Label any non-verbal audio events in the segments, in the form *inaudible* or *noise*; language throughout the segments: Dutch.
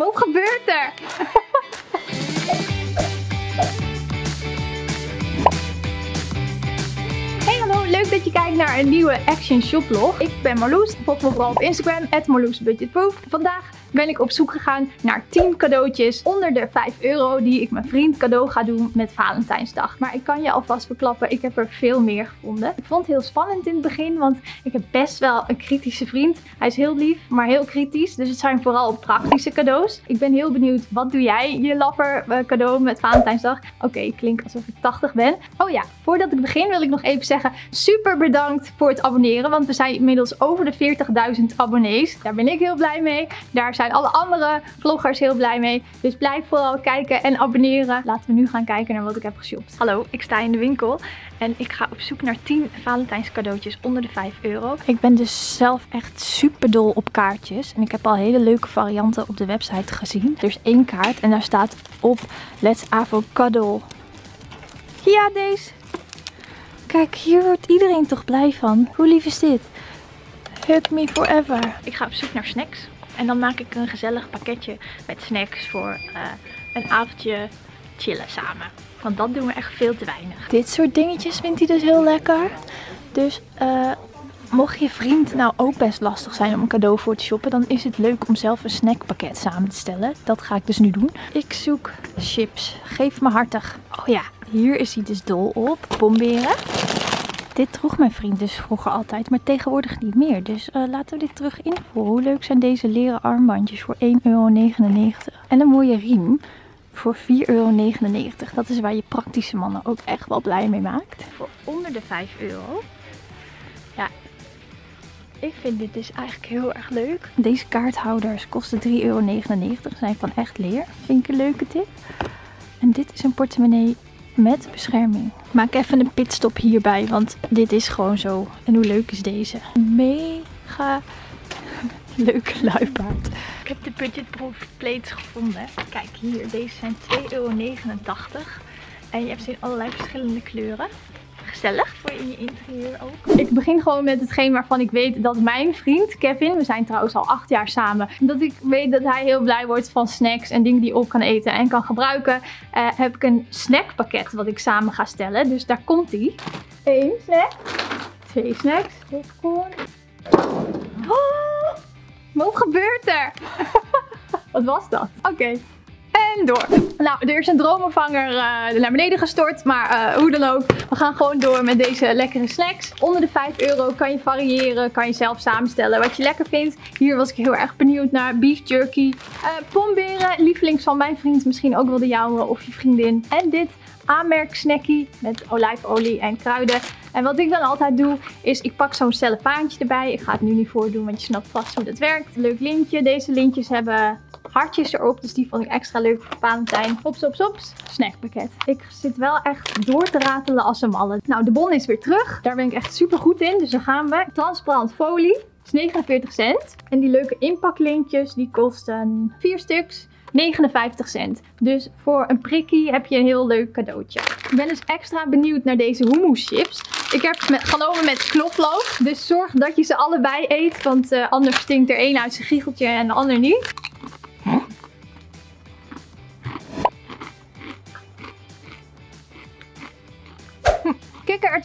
Wat gebeurt er? Hey hallo, leuk dat je kijkt naar een nieuwe Action Shop vlog. Ik ben Marloes, volg me vooral op Instagram, @marloesbudgetproof. Vandaag ben ik op zoek gegaan naar 10 cadeautjes onder de 5 euro die ik mijn vriend cadeau ga doen met Valentijnsdag. Maar ik kan je alvast verklappen, ik heb er veel meer gevonden. Ik vond het heel spannend in het begin, want ik heb best wel een kritische vriend. Hij is heel lief, maar heel kritisch, dus het zijn vooral praktische cadeaus. Ik ben heel benieuwd, wat doe jij je lapper eh, cadeau met Valentijnsdag? Oké, ik klink alsof ik 80 ben. Oh ja, voordat ik begin wil ik nog even zeggen, super bedankt voor het abonneren, want we zijn inmiddels over de 40.000 abonnees. Daar ben ik heel blij mee. Daar zijn alle andere vloggers heel blij mee. Dus blijf vooral kijken en abonneren. Laten we nu gaan kijken naar wat ik heb geshopt. Hallo, ik sta in de winkel en ik ga op zoek naar 10 Valentijns cadeautjes onder de 5 euro. Ik ben dus zelf echt super dol op kaartjes. En ik heb al hele leuke varianten op de website gezien. Er is één kaart en daar staat op Let's Avocado. Ja, deze. Kijk, hier wordt iedereen toch blij van. Hoe lief is dit? Hug me forever. Ik ga op zoek naar snacks. En dan maak ik een gezellig pakketje met snacks voor uh, een avondje chillen samen. Want dat doen we echt veel te weinig. Dit soort dingetjes vindt hij dus heel lekker. Dus uh, mocht je vriend nou ook best lastig zijn om een cadeau voor te shoppen, dan is het leuk om zelf een snackpakket samen te stellen. Dat ga ik dus nu doen. Ik zoek chips. Geef me hartig. Oh ja, hier is hij dus dol op. Bomberen. Dit droeg mijn vriend dus vroeger altijd, maar tegenwoordig niet meer. Dus uh, laten we dit terug invoeren. Hoe leuk zijn deze leren armbandjes voor 1,99 euro. En een mooie riem voor 4,99 euro. Dat is waar je praktische mannen ook echt wel blij mee maakt. Voor onder de 5 euro. Ja, ik vind dit dus eigenlijk heel erg leuk. Deze kaarthouders kosten 3,99 euro. Zijn van echt leer. Vind ik een leuke tip. En dit is een portemonnee met bescherming. Maak even een pitstop hierbij, want dit is gewoon zo. En hoe leuk is deze? Mega *laughs* leuke luipaard. Ik heb de budgetproof plates gevonden. Kijk hier, deze zijn 2,89 euro. En je hebt ze in allerlei verschillende kleuren gezellig voor in je interieur ook. Ik begin gewoon met hetgeen waarvan ik weet dat mijn vriend Kevin, we zijn trouwens al acht jaar samen, dat ik weet dat hij heel blij wordt van snacks en dingen die op kan eten en kan gebruiken. Uh, heb ik een snackpakket wat ik samen ga stellen. Dus daar komt hij. Eén snack, twee snacks, popcorn. Oh, wat gebeurt er? *laughs* wat was dat? Oké. *laughs* Door. Nou, er is een droomopvanger uh, naar beneden gestort. Maar uh, hoe dan ook, we gaan gewoon door met deze lekkere snacks. Onder de 5 euro kan je variëren, kan je zelf samenstellen wat je lekker vindt. Hier was ik heel erg benieuwd naar beef jerky. Uh, pomberen, lievelings van mijn vriend, misschien ook wel de jouwe of je vriendin. En dit aanmerk snackie met olijfolie en kruiden. En wat ik dan altijd doe, is ik pak zo'n cellofaantje erbij. Ik ga het nu niet voordoen, want je snapt vast hoe dat werkt. Leuk lintje. Deze lintjes hebben hartjes erop. Dus die vond ik extra leuk voor Valentijn. Hops, hops, hops. Snackpakket. Ik zit wel echt door te ratelen als een malle. Nou, de bon is weer terug. Daar ben ik echt super goed in. Dus dan gaan we. Transparant folie. is 49 cent. En die leuke inpaklintjes, die kosten 4 stuks. 59 cent. Dus voor een prikkie heb je een heel leuk cadeautje. Ik ben dus extra benieuwd naar deze hummus chips. Ik heb ze genomen met knoflook. Dus zorg dat je ze allebei eet. Want uh, anders stinkt er één uit zijn giecheltje en de ander niet.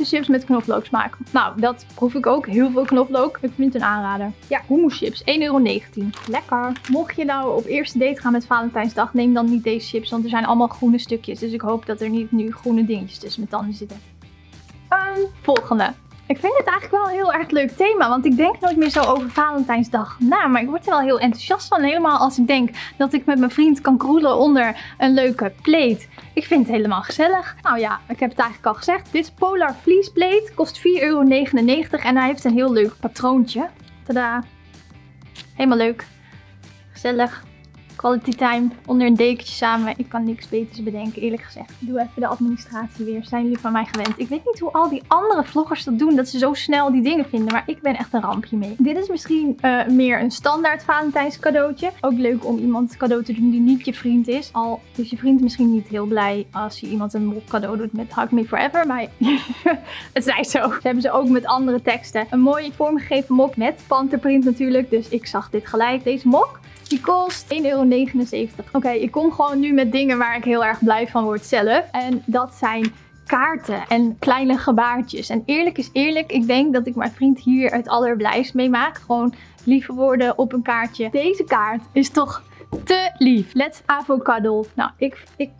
Chips met knoflooksmaak. Nou, dat proef ik ook. Heel veel knoflook. Ik vind het een aanrader. Ja, hummus chips. 1,19 euro. Lekker. Mocht je nou op eerste date gaan met Valentijnsdag, neem dan niet deze chips. Want er zijn allemaal groene stukjes. Dus ik hoop dat er niet nu groene dingetjes tussen mijn tanden zitten. Um, volgende. Ik vind het eigenlijk wel een heel erg leuk thema, want ik denk nooit meer zo over Valentijnsdag na. Maar ik word er wel heel enthousiast van, helemaal als ik denk dat ik met mijn vriend kan kroelen onder een leuke plate. Ik vind het helemaal gezellig. Nou ja, ik heb het eigenlijk al gezegd. Dit Polar Fleece kost 4,99 euro en hij heeft een heel leuk patroontje. Tada! Helemaal leuk. Gezellig. Quality time onder een dekentje samen. Ik kan niks beters bedenken, eerlijk gezegd. Doe even de administratie weer. Zijn jullie van mij gewend? Ik weet niet hoe al die andere vloggers dat doen. Dat ze zo snel die dingen vinden. Maar ik ben echt een rampje mee. Dit is misschien uh, meer een standaard Valentijns cadeautje. Ook leuk om iemand cadeau te doen die niet je vriend is. Al is je vriend misschien niet heel blij als je iemand een mok cadeau doet met Hug Me Forever. Maar *laughs* het zij zo. Ze hebben ze ook met andere teksten. Een mooi vormgegeven mok met panterprint natuurlijk. Dus ik zag dit gelijk. Deze mok die kost 1,99 euro. euro. Oké, ik kom gewoon nu met dingen waar ik heel erg blij van word zelf. En dat zijn kaarten en kleine gebaartjes. En eerlijk is eerlijk, ik denk dat ik mijn vriend hier het allerblijst mee maak. Gewoon lieve woorden op een kaartje. Deze kaart is toch te lief. Let's avocado. Nou, ik, ik,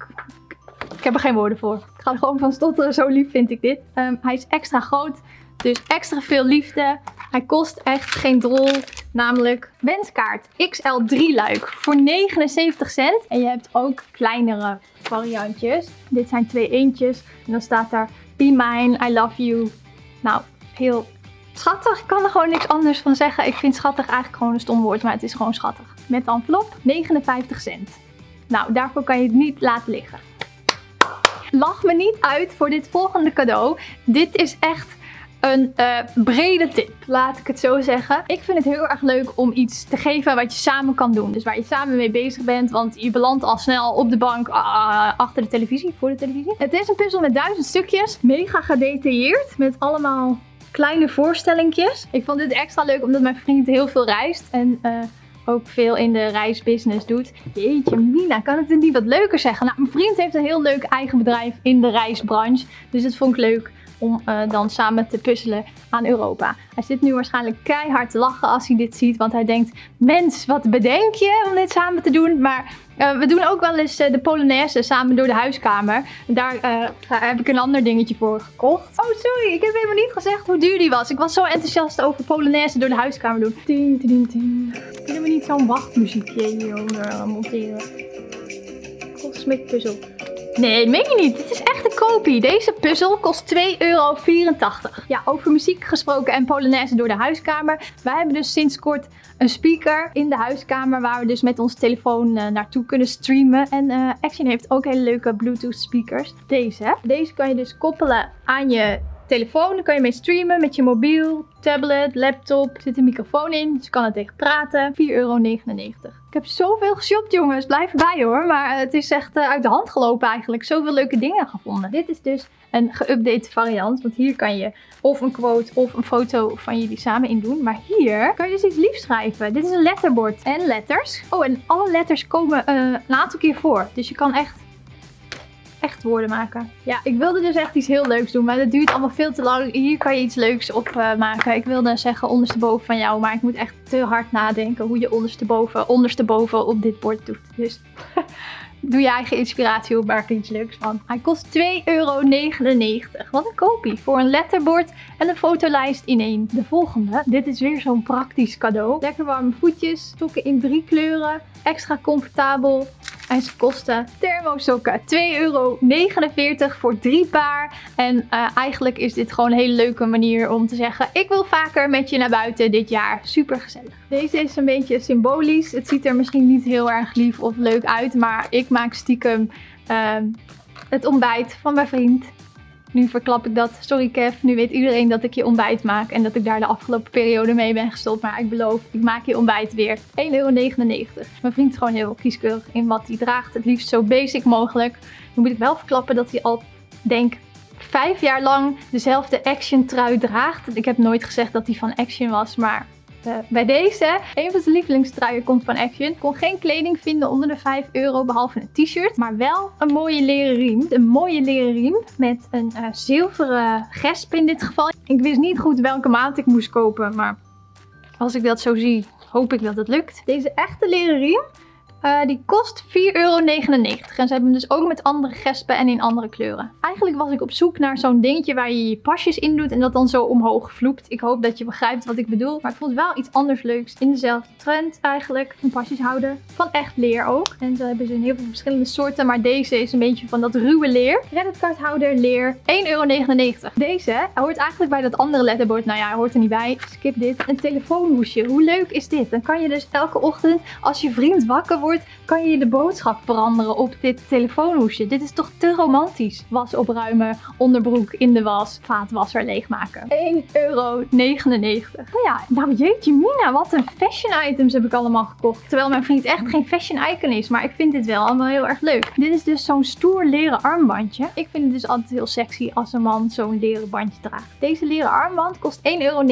ik heb er geen woorden voor. Ik ga er gewoon van stotteren, zo lief vind ik dit. Ehm, hij is extra groot, dus extra veel liefde. Hij kost echt geen drol. Namelijk wenskaart XL 3 luik voor 79 cent. En je hebt ook kleinere variantjes. Dit zijn twee eentjes. En dan staat daar Be mine, I love you. Nou, heel schattig. Ik kan er gewoon niks anders van zeggen. Ik vind schattig eigenlijk gewoon een stom woord, maar het is gewoon schattig. Met envelop 59 cent. Nou, daarvoor kan je het niet laten liggen. Lach me niet uit voor dit volgende cadeau. Dit is echt een uh, brede tip, laat ik het zo zeggen. Ik vind het heel erg leuk om iets te geven wat je samen kan doen. Dus waar je samen mee bezig bent, want je belandt al snel op de bank uh, achter de televisie, voor de televisie. Het is een puzzel met duizend stukjes, mega gedetailleerd, met allemaal kleine voorstellingjes. Ik vond dit extra leuk omdat mijn vriend heel veel reist en... Uh, ook veel in de reisbusiness doet. Jeetje, Mina, kan het niet wat leuker zeggen? Nou, mijn vriend heeft een heel leuk eigen bedrijf in de reisbranche. Dus dat vond ik leuk om uh, dan samen te puzzelen aan Europa. Hij zit nu waarschijnlijk keihard te lachen als hij dit ziet, want hij denkt, mens, wat bedenk je om dit samen te doen? Maar uh, we doen ook wel eens uh, de Polonaise samen door de huiskamer. Daar heb ik een ander dingetje voor gekocht. Oh, sorry, ik heb helemaal niet gezegd hoe duur die was. Ik was zo enthousiast over Polonaise door de huiskamer doen. Kunnen we niet zo'n wachtmuziekje hier monteren? Cosmic puzzel. Nee, meen je niet. Dit is echt kopie. Deze puzzel kost 2,84 euro. Ja, over muziek gesproken en Polonaise door de huiskamer. Wij hebben dus sinds kort een speaker in de huiskamer waar we dus met onze telefoon uh, naartoe kunnen streamen. En uh, Action heeft ook hele leuke Bluetooth speakers. Deze. Deze kan je dus koppelen aan je telefoon. Daar kan je mee streamen met je mobiel, tablet, laptop. Er zit een microfoon in, dus je kan er tegen praten. 4,99 euro. Ik heb zoveel geshopt jongens, blijf erbij hoor. Maar het is echt uh, uit de hand gelopen eigenlijk. Zoveel leuke dingen gevonden. Dit is dus een geüpdate variant. Want hier kan je of een quote of een foto van jullie samen in doen. Maar hier kan je dus iets liefs schrijven. Dit is een letterbord en letters. Oh, en alle letters komen uh, een aantal keer voor. Dus je kan echt woorden maken. Ja, ik wilde dus echt iets heel leuks doen, maar dat duurt allemaal veel te lang. Hier kan je iets leuks op uh, maken. Ik wilde zeggen ondersteboven van jou, maar ik moet echt te hard nadenken hoe je ondersteboven, ondersteboven op dit bord doet. Dus *laughs* doe je eigen inspiratie op, maak er iets leuks van. Hij kost 2,99 euro. Wat een kopie voor een letterbord en een fotolijst in één. De volgende, dit is weer zo'n praktisch cadeau. Lekker warme voetjes, sokken in drie kleuren, extra comfortabel. En ze kosten thermosokken 2,49 euro voor drie paar. En uh, eigenlijk is dit gewoon een hele leuke manier om te zeggen... ik wil vaker met je naar buiten dit jaar. Super gezellig. Deze is een beetje symbolisch. Het ziet er misschien niet heel erg lief of leuk uit. Maar ik maak stiekem uh, het ontbijt van mijn vriend. Nu verklap ik dat. Sorry Kev, nu weet iedereen dat ik je ontbijt maak. En dat ik daar de afgelopen periode mee ben gestopt. Maar ik beloof, ik maak je ontbijt weer. 1,99 euro. Mijn vriend is gewoon heel kieskeurig in wat hij draagt. Het liefst zo basic mogelijk. Nu moet ik wel verklappen dat hij al, denk vijf jaar lang dezelfde Action trui draagt. Ik heb nooit gezegd dat hij van Action was, maar uh, bij deze, een van zijn lievelingstruien komt van Action. Kon geen kleding vinden onder de 5 euro, behalve een t-shirt. Maar wel een mooie leren riem. Een mooie leren riem met een uh, zilveren gesp in dit geval. Ik wist niet goed welke maat ik moest kopen, maar als ik dat zo zie, hoop ik dat het lukt. Deze echte leren riem uh, die kost 4,99 euro. En ze hebben hem dus ook met andere gespen en in andere kleuren. Eigenlijk was ik op zoek naar zo'n dingetje waar je je pasjes in doet en dat dan zo omhoog vloept. Ik hoop dat je begrijpt wat ik bedoel. Maar ik vond wel iets anders leuks. In dezelfde trend eigenlijk. Een pasjeshouder. Van echt leer ook. En zo hebben ze in heel veel verschillende soorten. Maar deze is een beetje van dat ruwe leer. Creditcardhouder leer. 1,99 euro. Deze hoort eigenlijk bij dat andere letterbord. Nou ja, hoort er niet bij. Skip dit. Een telefoonhoesje. Hoe leuk is dit? Dan kan je dus elke ochtend als je vriend wakker wordt kan je de boodschap veranderen op dit telefoonhoesje. Dit is toch te romantisch. Was opruimen, onderbroek in de was, vaatwasser leegmaken. 1,99 euro. Nou ja, nou jeetje mina, wat een fashion items heb ik allemaal gekocht. Terwijl mijn vriend echt geen fashion icon is, maar ik vind dit wel allemaal heel erg leuk. Dit is dus zo'n stoer leren armbandje. Ik vind het dus altijd heel sexy als een man zo'n leren bandje draagt. Deze leren armband kost 1,99 euro.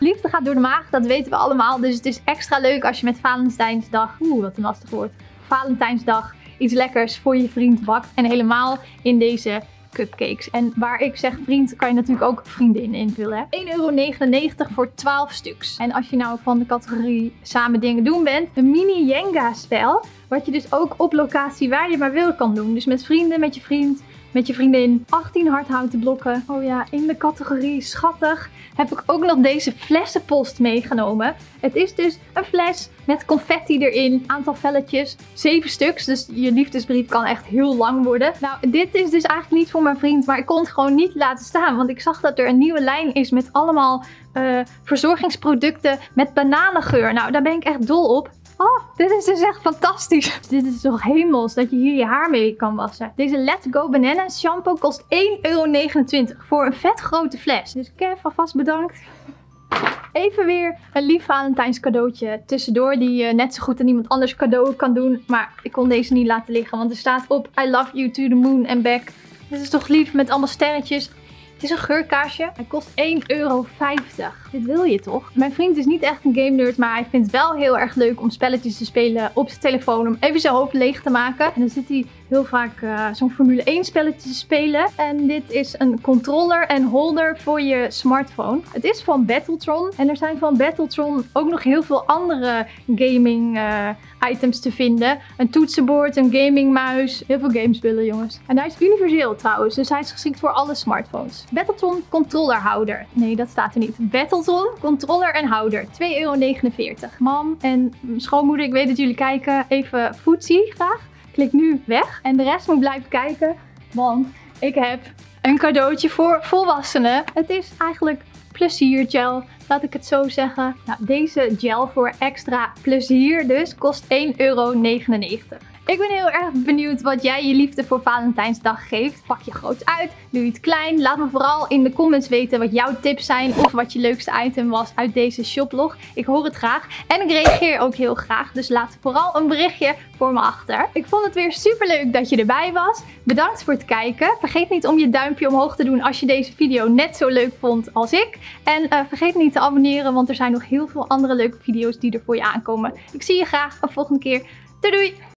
Liefde gaat door de maag, dat weten we allemaal. Dus het is extra leuk als je met Valentijnsdag... Oeh, wat een lastig woord. Valentijnsdag iets lekkers voor je vriend bakt. En helemaal in deze cupcakes. En waar ik zeg vriend, kan je natuurlijk ook vriendin invullen. 1,99 euro voor 12 stuks. En als je nou van de categorie samen dingen doen bent, een mini Jenga spel. Wat je dus ook op locatie waar je maar wil kan doen. Dus met vrienden, met je vriend, met je vriendin. 18 hardhouten blokken. Oh ja, in de categorie schattig heb ik ook nog deze flessenpost meegenomen. Het is dus een fles met confetti erin. Aantal velletjes, 7 stuks. Dus je liefdesbrief kan echt heel lang worden. Nou, dit is dus eigenlijk niet voor mijn vriend. Maar ik kon het gewoon niet laten staan. Want ik zag dat er een nieuwe lijn is met allemaal uh, verzorgingsproducten met bananengeur. Nou, daar ben ik echt dol op. Oh, dit is dus echt fantastisch. *laughs* Dit is toch hemels dat je hier je haar mee kan wassen. Deze Let's Go Banana shampoo kost 1,29 euro voor een vet grote fles. Dus Kev, alvast bedankt. Even weer een lief Valentijns cadeautje tussendoor die je net zo goed aan iemand anders cadeau kan doen. Maar ik kon deze niet laten liggen, want er staat op I love you to the moon and back. Dit is toch lief met allemaal sterretjes. Het is een geurkaarsje. Hij kost 1,50 euro. Dit wil je toch? Mijn vriend is niet echt een game nerd, maar hij vindt wel heel erg leuk om spelletjes te spelen op zijn telefoon. Om even zijn hoofd leeg te maken. En dan zit hij heel vaak uh, zo'n Formule 1 spelletje te spelen. En dit is een controller en holder voor je smartphone. Het is van Battletron. En er zijn van Battletron ook nog heel veel andere gaming uh, items te vinden. Een toetsenbord, een gamingmuis. Heel veel gamespullen jongens. En hij is universeel trouwens. Dus hij is geschikt voor alle smartphones. Battletron controllerhouder. Nee, dat staat er niet. Controller en houder. 2,49 euro. Mam en schoonmoeder, ik weet dat jullie kijken. Even footsie graag. Klik nu weg. En de rest moet blijven kijken. Want ik heb een cadeautje voor volwassenen. Het is eigenlijk pleziergel. Laat ik het zo zeggen. Nou, deze gel voor extra plezier dus kost 1,99 euro. Ik ben heel erg benieuwd wat jij je liefde voor Valentijnsdag geeft. Pak je groot uit, doe het klein. Laat me vooral in de comments weten wat jouw tips zijn of wat je leukste item was uit deze shoplog. Ik hoor het graag en ik reageer ook heel graag. Dus laat vooral een berichtje voor me achter. Ik vond het weer super leuk dat je erbij was. Bedankt voor het kijken. Vergeet niet om je duimpje omhoog te doen als je deze video net zo leuk vond als ik. En uh, vergeet niet te abonneren, want er zijn nog heel veel andere leuke video's die er voor je aankomen. Ik zie je graag een volgende keer. Doei doei!